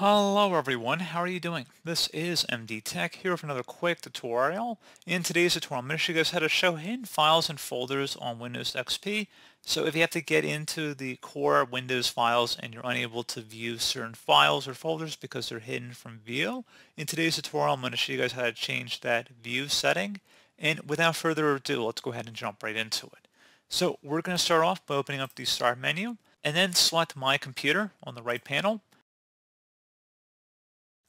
Hello everyone, how are you doing? This is MD Tech here with another quick tutorial. In today's tutorial, I'm going to show you guys how to show hidden files and folders on Windows XP. So if you have to get into the core Windows files and you're unable to view certain files or folders because they're hidden from view, in today's tutorial I'm going to show you guys how to change that view setting. And without further ado, let's go ahead and jump right into it. So we're going to start off by opening up the Start menu and then select My Computer on the right panel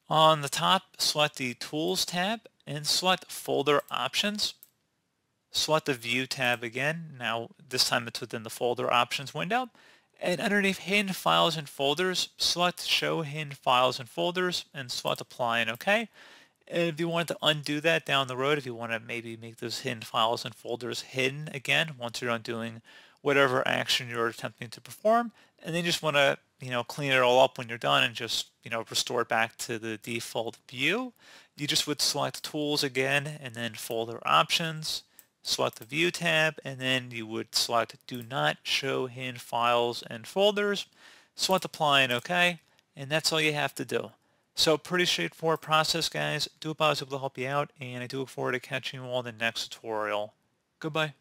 on the top, select the Tools tab and select Folder Options. Select the View tab again. Now, this time it's within the Folder Options window. And underneath Hidden Files and Folders, select Show Hidden Files and Folders and select Apply and OK. And if you want to undo that down the road, if you want to maybe make those hidden files and folders hidden again once you're done doing whatever action you're attempting to perform, and then you just want to you know clean it all up when you're done and just you know restore it back to the default view. You just would select tools again and then folder options select the view tab and then you would select do not show hidden files and folders select apply and OK and that's all you have to do. So pretty straightforward process guys. Do hope I was able to help you out and I do look forward to catching you all in the next tutorial. Goodbye